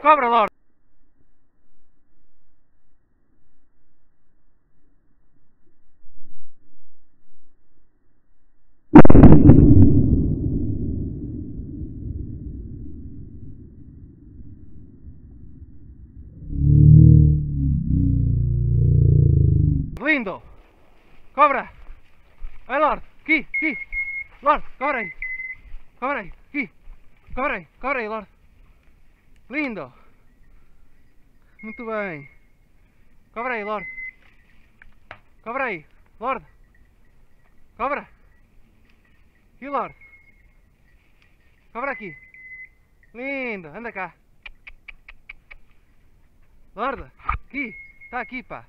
Cobra, Lorde. Lindo! Cobra! Vai, Lorde! Aqui, aqui! Lorde, cobra aí! Cobra aí, aqui! Cobra aí, cobra aí, Lorde! Lindo! Muito bem! Cobra aí, Lorde! Cobra aí, Lorde! Cobra! Aqui, Lorde! Cobra aqui! Lindo! Anda cá! Lorde! Aqui! Está aqui, pá!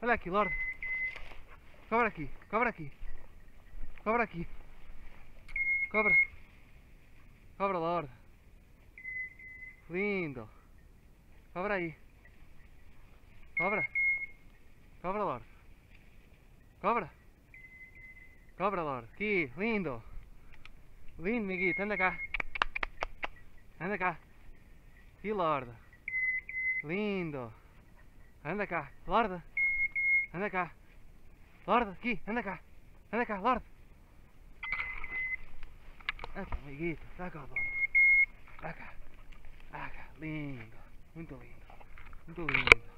Olha aqui, Lorde. Cobra aqui, cobra aqui. Cobra aqui. Cobra. Cobra, Lorde. Lindo. Cobra aí. Cobra. Cobra, Lorde. Cobra. Cobra, Lorde. Aqui, lindo. Lindo, Miguito. Anda cá. Anda cá. Aqui, Lorde. Lindo. Anda cá. Lorde. Anda cá. Lorde, aqui, anda cá. Anda cá, Lorde. Anda cá, amiguito. Dá cá, Lorde. Dá cá. Cá. Lindo. Muito lindo. Muito lindo.